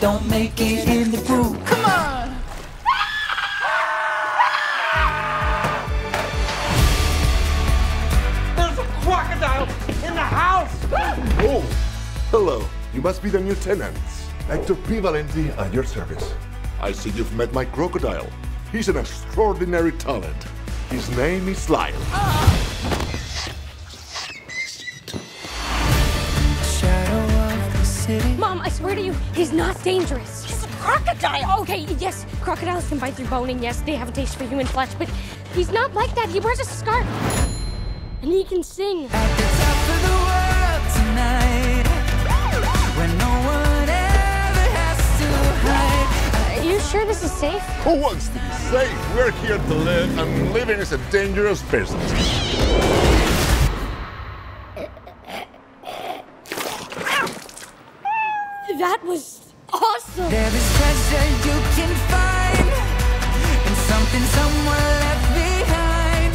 don't make it in the group. Come on! There's a crocodile in the house! Oh, hello. You must be the new tenants. Hector P. Valenti at your service. I see you've met my crocodile. He's an extraordinary talent. His name is Lyle. Shadow Mom, I swear to you, he's not dangerous. He's a crocodile. Oh, okay, yes, crocodiles can bite through bone, and yes, they have a taste for human flesh, but he's not like that. He wears a scarf. And he can sing. At the top of the world tonight. When no one ever has to hide. Are you sure this is safe? Who wants to be safe? We're here to live, and living is a dangerous business. That was awesome. There is treasure you can find. And something somewhere left behind.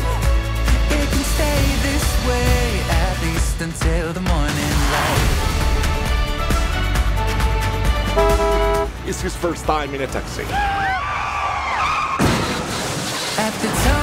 It can stay this way, at least until the morning light. It's his first time in a taxi. At the top of the